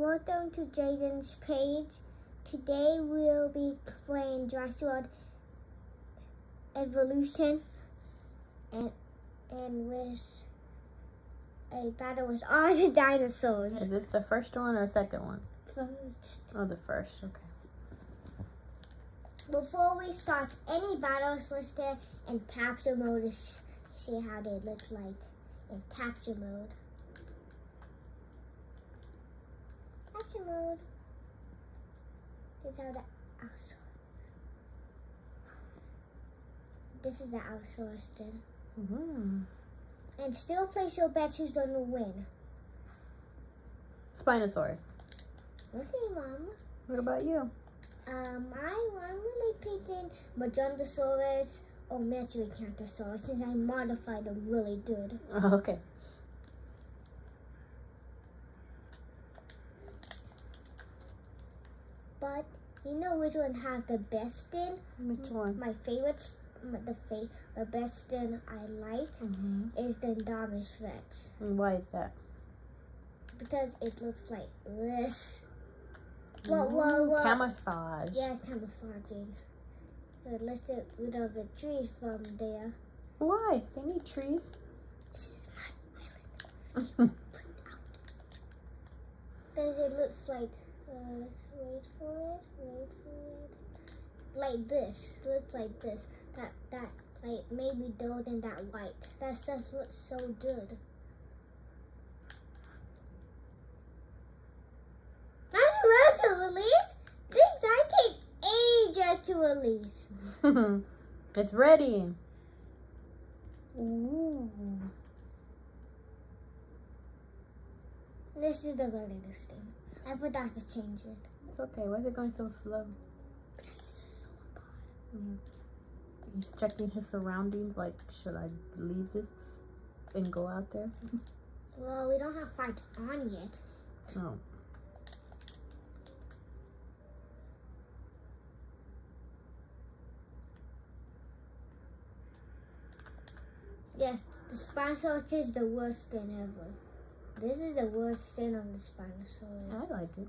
Welcome to Jaiden's page. Today we'll be playing Jurassic World Evolution and and with a battle with all the dinosaurs. Is this the first one or second one? First. Oh, the first. Okay. Before we start any battles, let's do in capture mode to see how they look like in capture mode. Capture mode. This is how the outsource. This is the outsource then. Mm-hmm. And still place your bets who's gonna win. Spinosaurus. Let's see, Mom. What about you? Um, I, I'm really picking Majondosaurus or Metriacanthosaurus since I modified them really good. Oh, okay. But you know which one has the best in? Which one? My favorites, m- the fa- the best in I like Mm-hmm. is the Indominus Rex why is that? because it looks like this. Whoa, whoa, whoa. Camouflage. Yeah, it's camouflaging. Let's get rid of the trees from there. Why? They need trees. This is my island. Because it looks like, uh, wait for it, wait for it. Like this, looks like this. That, that, like maybe dull than that white. That stuff looks so good. That's real to release. This die take ages to release. it's ready. Ooh. This is the latest thing. I forgot to change it. It's okay. Why is it going so slow? So good. Mm. He's checking his surroundings. Like, should I leave this and go out there? Well, we don't have fights on yet. Oh. Yes, the Spinosaurus is the worst thing ever. This is the worst thing on the Spinosaurus. I like it.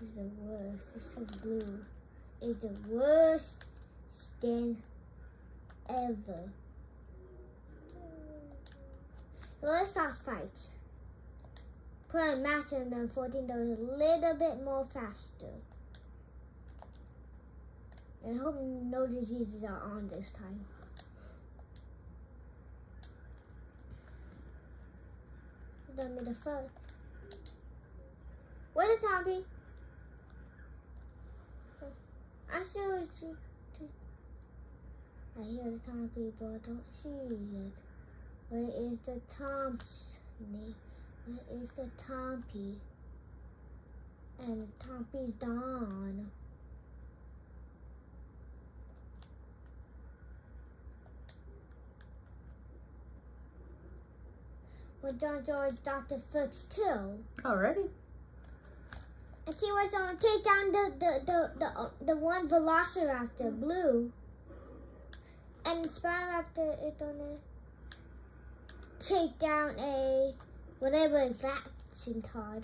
It's the worst. This is blue. It's the worst skin ever. So let's start fights. Put on master and then 14 dollars a little bit more faster. And hope no diseases are on this time. Done me the first. Where's the zombie? I still see. I hear the zombie, but I don't see it. Where is the Thompson? Where is the Tompy? And the Tompy's gone. Well, John George Dr. Fudge too. Already? And he was on take down the the the the, uh, the one Velociraptor blue. And Spiroraptor is gonna take down a whatever is that Centaur.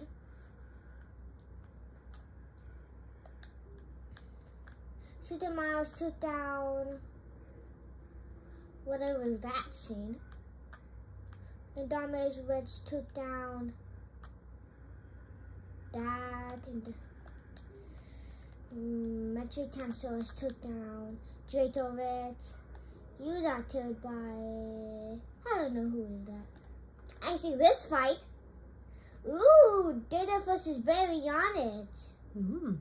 Super Miles took down whatever is that scene. And Dominus Rex took down that and mm, Metricanthropus took down Dracovich. You got killed by I don't know who is that. I see this fight. Ooh, Data versus Baryonyx. Mm.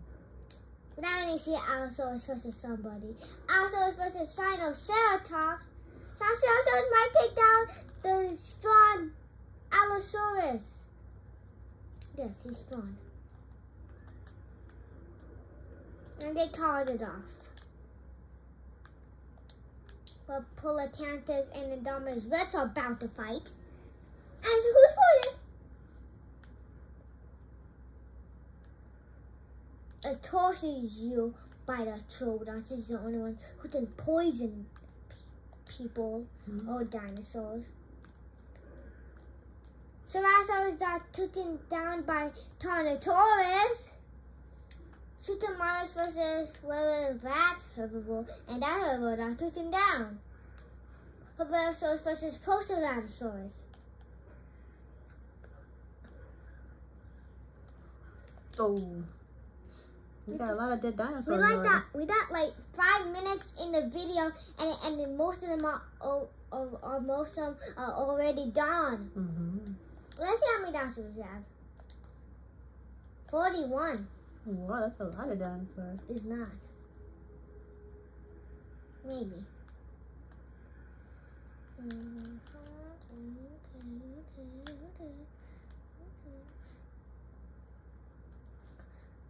Now I see Allosaurus versus somebody. Allosaurus versus Sinoceratops. Sinoceratops might take down the strong Allosaurus. Yes, he's strong. And they called it off. But Polacanthus and Indominus Rex are about to fight. And who's winning? It tortures you by the Troodons. He's the only one who can poison people Mhm. or dinosaurs. Ceratosaurus got taken down by Tyrannosaurus. Supermaris versus whether that herbivore and that herbivore got taken down. Herbivosaurus versus Proceratosaurus. Oh. We got a lot of dead dinosaurs. We like that. We got like five minutes in the video, and and most of them are, are, are, are most of them are already done. Mm-hmm. Let's see how many dinosaurs we have. Forty-one Wow, that's a lot of dinosaurs. is not. Maybe.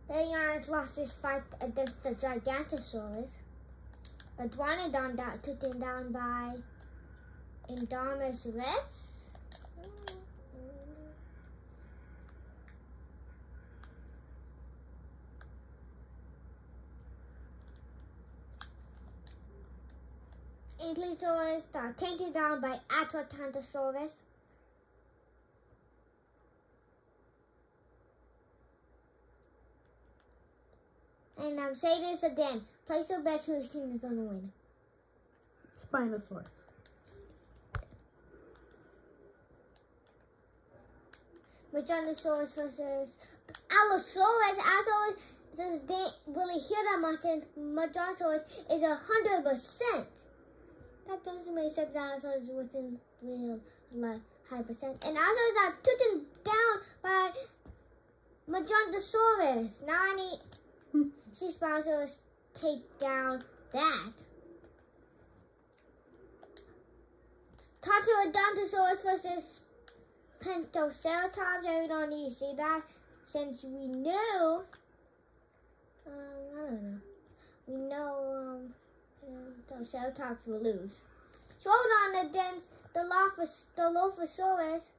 Leon's lost his fight against the Gigantosaurus. A Dronodon got taken down by Indominus Rex. Ankylosaurus got taken down by Atrotantosaurus. And Um, I'm saying this again. Place your bets who team is gonna win. Spinosaurus. Magenosaurus versus Allosaurus. Allosaurus does they really hear that much and Magenosaurus is a hundred percent. That doesn't make sense. Allosaurus within real like high percent. And Allosaurus are taken down by Magenosaurus. Now I need see Spinosaurus take down that. Carcharodontosaurus versus Pentaceratops. We don't need to see that since we knew. Um, I don't know. We know um, Pentaceratops will lose. Troodon against the Lophus, the Lophosaurus.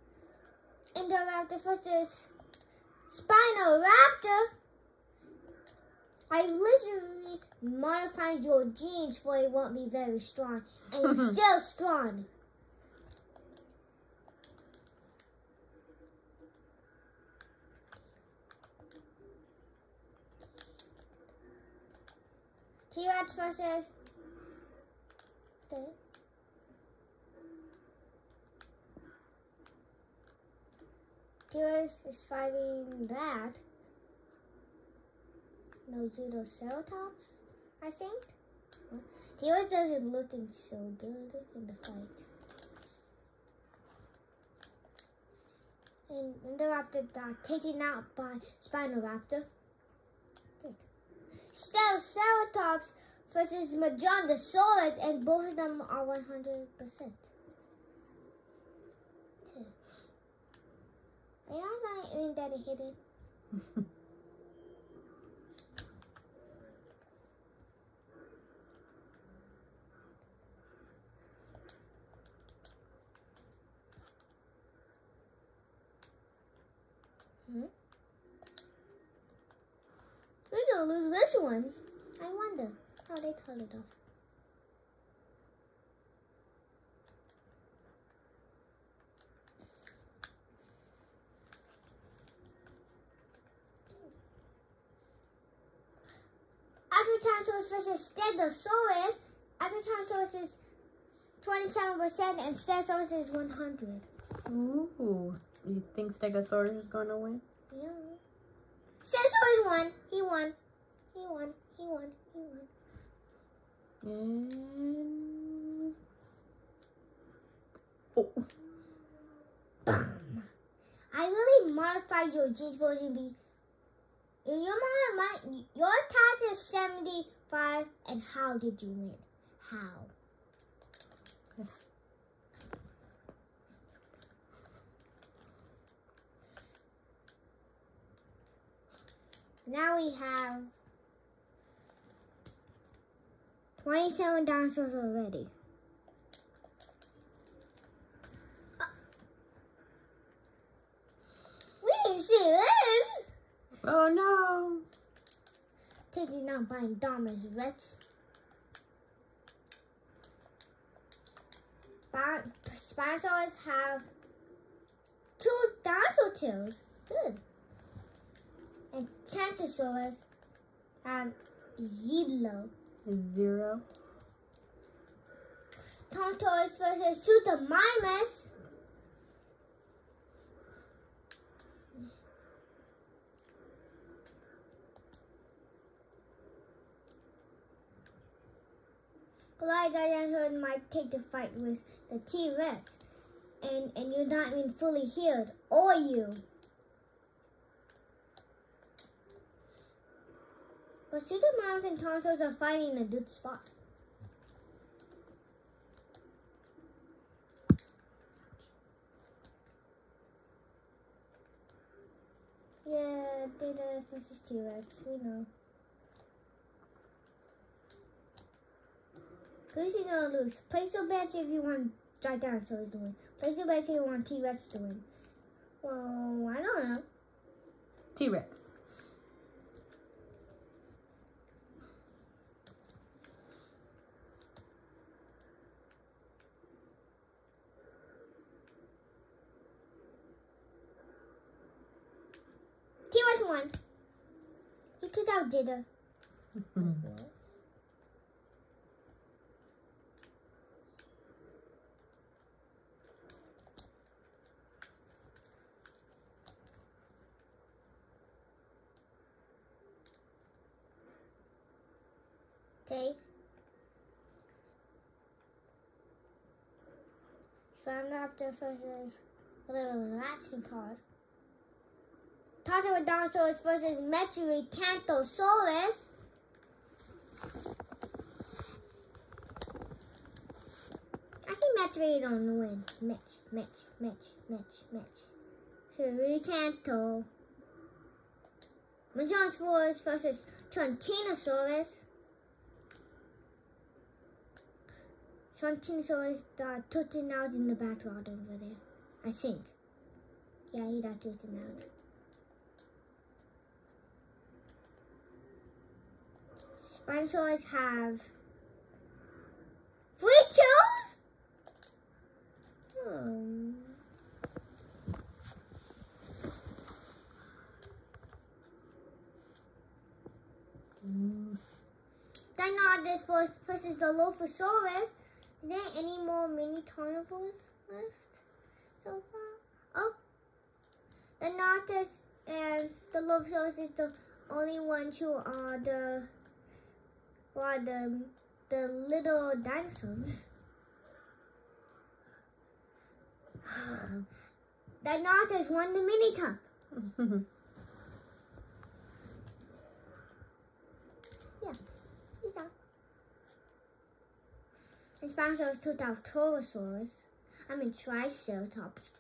Indoraptor versus Spinoraptor. I literally modified your genes for it won't be very strong, and it's still strong. T-Rex versus the T-Rex is fighting that. No Ceratops, I think. T-Rex doesn't looking so good in the fight. And Indoraptor got uh, taken out by Spinoraptor. Ceratops versus Majondosaurus, and both of them are 100%. Are you not even that hidden? Hmm? Who's gonna lose this one? I wonder how they turn it off. Atrotantosaurus versus Stegosaurus. Atrotantosaurus is 27% and Stegosaurus is 100. Ooh. You think Stegosaurus is going to win? Yeah. Stegosaurus won. He won. He won. He won. He won. And... Oh. I really modified your genes for you to be. In your mind, my your attack is seventy five, and how did you win? How? Yes. Now we have twenty seven dinosaurs already. Uh, we didn't see this. Oh no. Taking out by Indominus Rex. Spin- Spinosaurus have two dinosaur tails. Good. And Tantosaurus have zero. Zero. Tontosaurus versus Suchomimus. Goliath dinosaur might take the fight with the T-Rex, and and you're not even fully healed, or you. But Suchomimus and Tontosaurus are fighting in a good spot. Yeah, Data versus T-Rex, we know. Who's gonna lose? Place your bets if you want Giganosaurus to win. Place your bets if you want T-Rex to win. Well, I don't know. T T-Rex won. He took out Data. Okay. Spinopter versus a little action card. Tartarodontosaurus versus Metriacanthosaurus. I think see Metri on the win. Mitch, Mitch, Mitch, Mitch, Mitch. Turicanto. Majonsaurus versus Trontinosaurus. Trontinosaurus died tilting out in the backyard over there. I think. Yeah, he died tilting out. Spinosaurus have three toes? Hmm. Mm. Dinosaurus versus the Lophosaurus. Is there any more mini carnivores left so far? Oh, the Nautilus and the Lophosaurus is the only ones who are the are the the little dinosaurs. the Nautilus won the mini cup. Yeah, you know. And Spinosaurus took out Torosaurus. I mean Triceratops.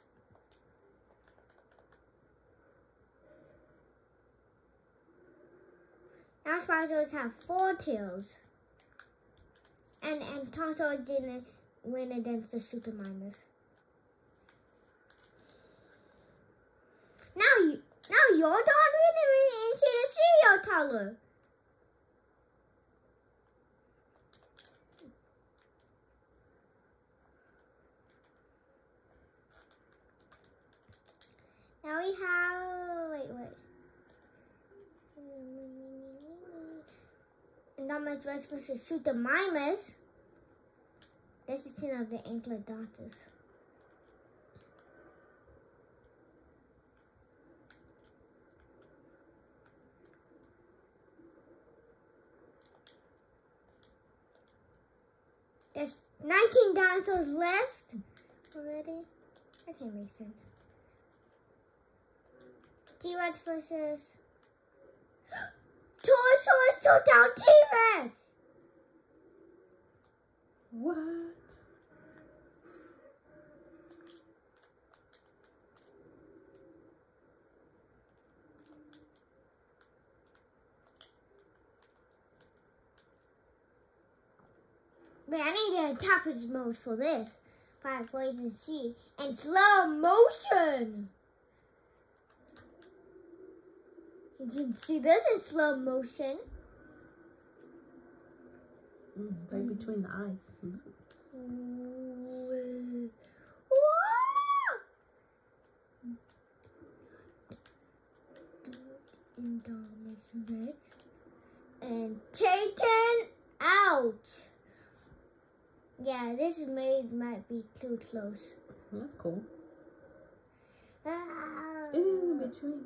Now Spinosaurus have four tails. And and Tonsaurus didn't win against the Suchomimus. Now you now you're done winning and see the CEO teller. Now we have wait wait. Indominus Rex versus Suchomimus. This is ten of the Ankylodontus. There's 19 dinosaurs left already. That can't make sense. T-Rex versus Torosaurus took down T-Rex. what? Wait, I need to attack mode for this. But wait and see. And slow motion. See this in slow motion. Mm, right between the eyes. Indominus Rex and Titan out. Yeah, this maid might be too close. That's cool. Ah. In between.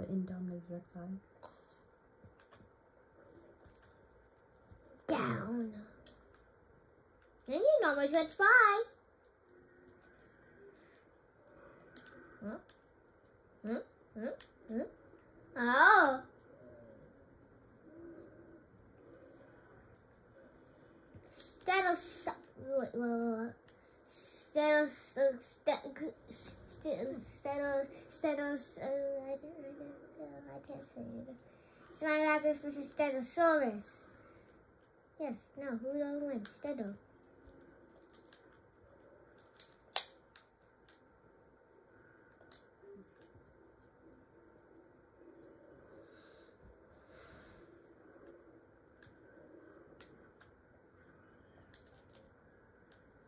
The Indominus Rex eye. Down. And you know Rex bye. Huh? Huh? Huh? Huh? Oh. Steros. Wait, wait, wait. Steros. Steros. Steros. Steros. I can't say it. Smile Raptors versus Stegosaurus. Yes, no, who don't win? Stedo.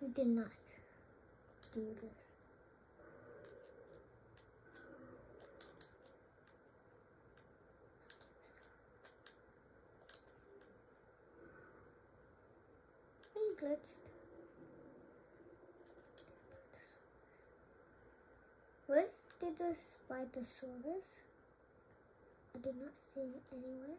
You did not do this. He glitched. Where did the Spinosaurus? I did not see it anywhere.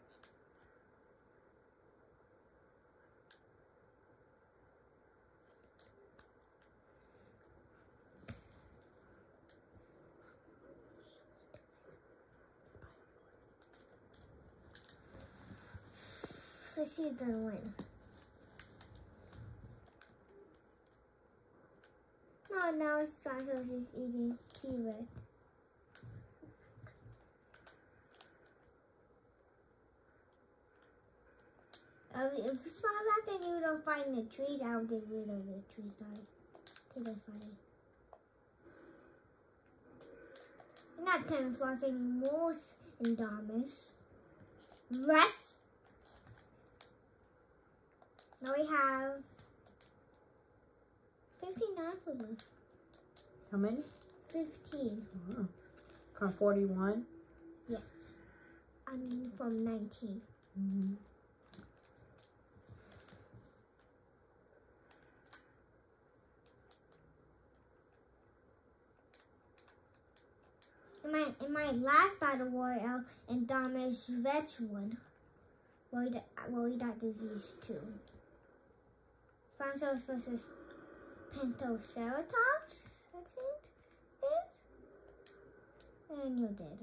So she didn't win. No, now it's Stratos is eating T-Rex. Uh, if it's not back and you don't find the trees, I'll get rid of the trees. Sorry. Take a funny. You're not camouflage anymore, Indominus. Rex. Now we have 15 dinosaurs left. How many? 15. Oh. From 41. Yes. I'm from 19. Mm-hmm. In my in my last battle royale, Indominus Rex won. Well, he well, he got disease too. Spinosaurus versus Pentaceratops, I think this. And you're dead.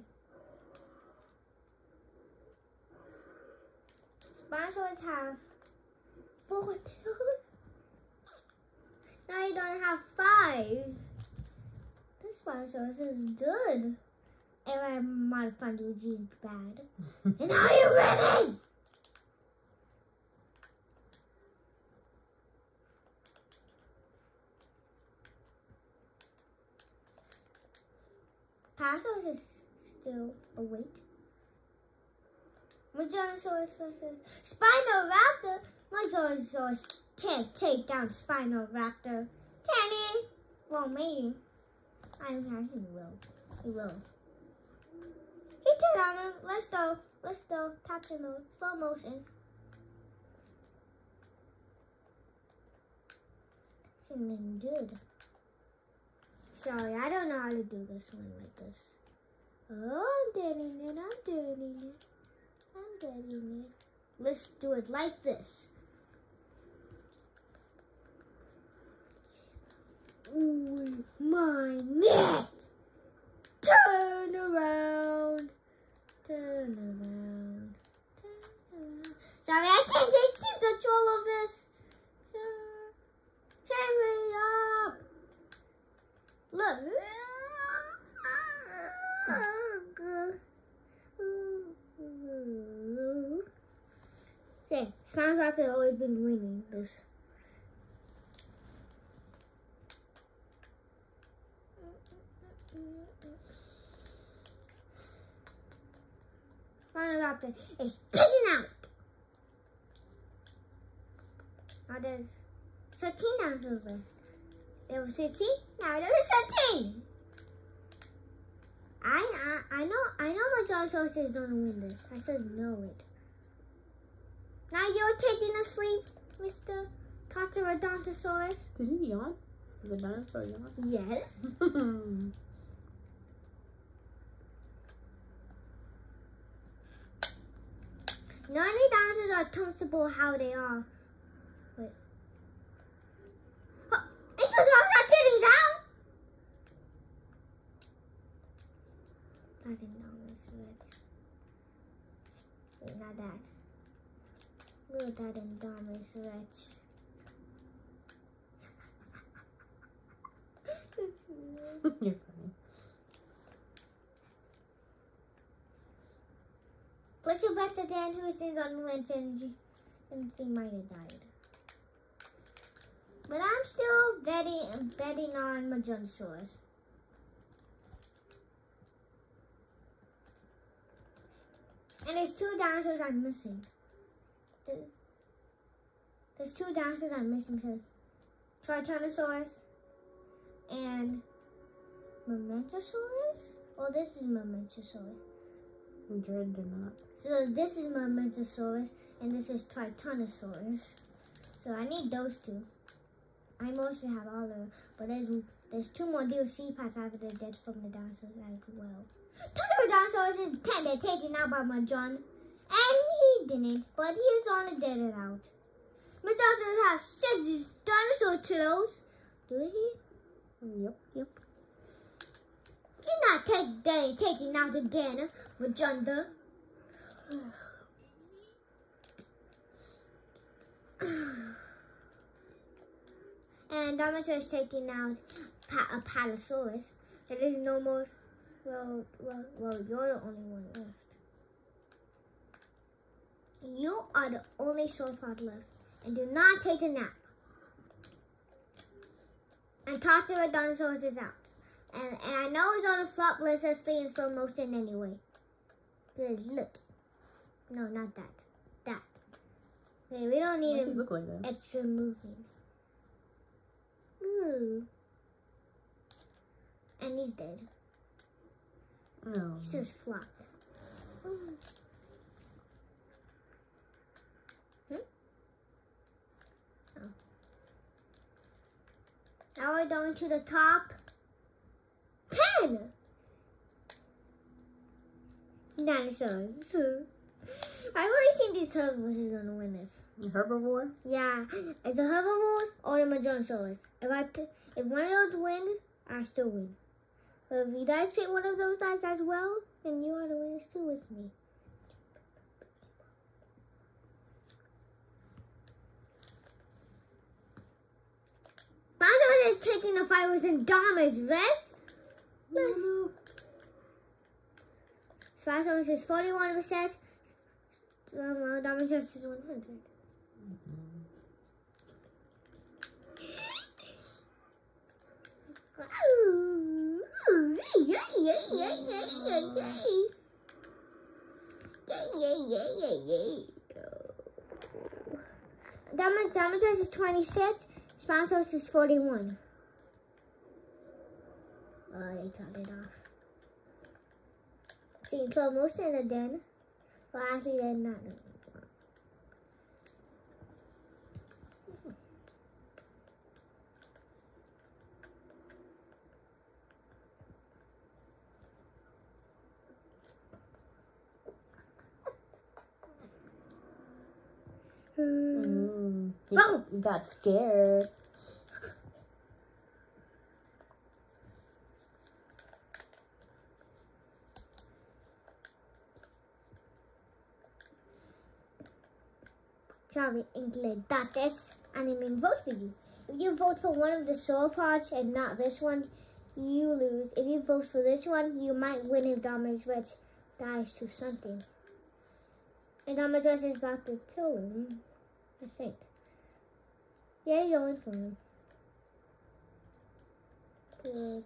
Spinosaurus have four. Now you don't have five. This Spinosaurus is good. And I modified genes bad. And now you're winning! Parasaurus is still awake. Meganosaurus versus Spinoraptor. Meganosaurus can't take down Spinoraptor. Tanny! Well, maybe. I don't think he will. He will. He did on him. Let's go. Let's go. Capture mode. Slow motion. Something good. Sorry, I don't know how to do this one like this. Oh, I'm doing it. I'm doing it. I'm doing it. Let's do it like this. Ooh, my neck! Turn around. Turn around. Turn around. Sorry, I can't take control of this. So, check me up. Look. SpongeBob has always been winning this. Final SpongeBob is taken out. Now there's 13 dinosaurs left. There was 16, now there's 13. I, I I know I know my Brontosaurus is gonna win this. I just know it. Now you're taking a sleep, Mr. Pterodontosaurus. Did he yawn? The dinosaur yawn? Yes. None of the dinosaurs are comfortable how they are. Wait. Oh, it's a dog not getting down! Not Indominus Rex. Wait, not that. Look at that Indominus Rex. You're funny. Let's go back to Dan, who is in unwent energy, and she might have died. But I'm still betting betting on Majonsaurus. And there's two dinosaurs I'm missing. The- There's two dinosaurs I'm missing because Tritanosaurus and Momentosaurus? Oh, this is Momentosaurus. Dread or not. So this is Momentosaurus and this is Tritanosaurus. So I need those two. I mostly have all of them, but there's there's two more DLC parts after the dead from the dinosaurs as well. Pterodontosaurus is tender taken out by my John, and he didn't, but he's only dead it out. My dinosaurs have dinosaur tails. Do he? Yep. Yep. You're not take, they taking out the den, Magenta. and Dinosaur is taking out pa- a Palosaurus. There is no more. Well, well, well, you're the only one left. You are the only sauropod left. And do not take a nap. And Pterodontosaurus is out. And, and I know it's on the flop list as stay in slow motion anyway. Because look. No, not that. That. Okay, we don't need him look like that? extra moving. Ooh. And he's dead. No. He's just flopped. Ooh. Hmm? Oh. We're going to the top. Ten! Dinosaurs. I've only seen these herbivores gonna win this. Herbivore? Yeah, it's the herbivores or the Majonsaurus. If I pick, if one of those win, I still win. But if you guys pick one of those guys as well, then you are the winners too with me. Majonsaurus is taking the fight with Indominus Rex. Yes. Spinosaurus is 41%. Um, Indominus is 100. Damages is 26, Spinosaurus is 41. Oh, they turned it off. See, in slow motion again. Well, actually, they're not. Mm. He Oh! got scared. Sorry, England got this. and I didn't vote for you. If you vote for one of the soul sauropods and not this one, you lose. If you vote for this one, you might win if Dominic Rich dies to something. And Dominic Rich is about to kill him, I think. Yeah, for him. Good.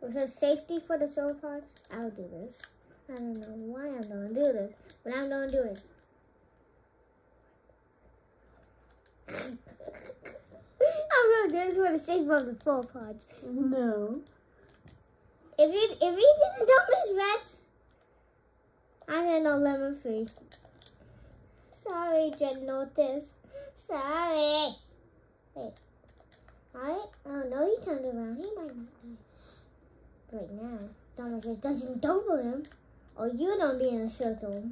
Because safety for the sauropods, I'll do this. I don't know why I'm gonna do this, but I'm gonna do it. I'm gonna do this for the sake of the sauropods. No. If you if you didn't know Miss Reds, I didn't know lemon free. Sorry, Jen noticed. Sorry. Wait. Alright? Oh no, he turned around. He might not die. Right now, Donald just doesn't over him. Or you don't be in a circle.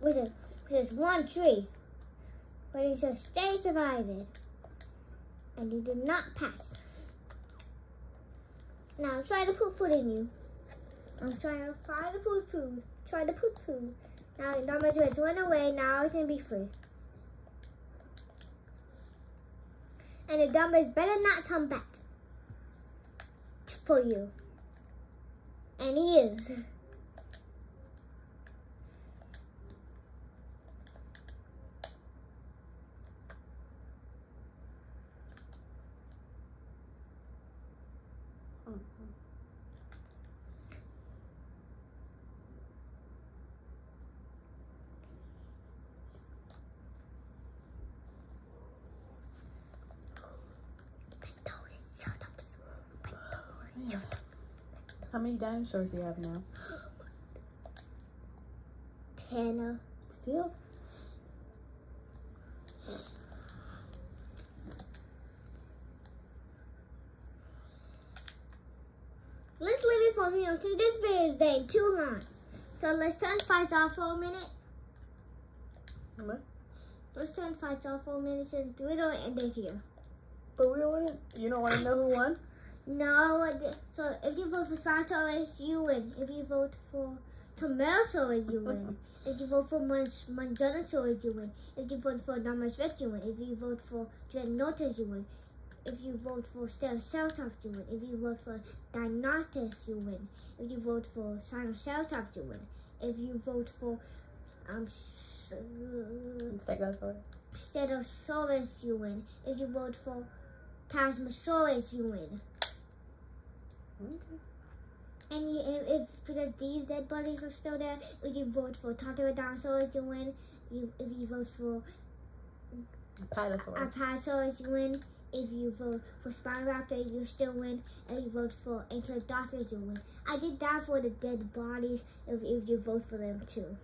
With a with one tree. But he says stay surviving. And you did not pass. Now trying to put food in you. I'm trying to try to put food. Try to put food. Now two, it's went away. Now it's gonna be free. And the dumbbells better not come back for you. And he is. How many dinosaurs do you have now? Tanner. Still? Let's leave it for me. See, this video is getting too long. So let's turn fights off for a minute. What? Let's turn fights off for a minute since we don't end it here. But we don't want to. You don't want to know who won? No. So if you vote for Spinosaurus, you win. If you vote for Tomarosaurus, you win. if you vote for Manjonosaurus, you win. If you vote for Namas Rex, you win. If you vote for Dreadnoughtus, you win. If you vote for Stegoceratops, you win. If you vote for Deinonychus, you win. If you vote for Sinoceratops, you win. If you vote for um, Stegosaurus. Stegosaurus, you win. If you vote for Tasmasaurus, you win. Okay. And you, if, if because these dead bodies are still there, if you vote for Pterodactyls, you win. You, if you vote for Apatosaurus. Apatosaurus, you win. If you vote for Spinoraptor, you still win. And you vote for Ankylodocus, you win. I did that for the dead bodies if, if you vote for them too.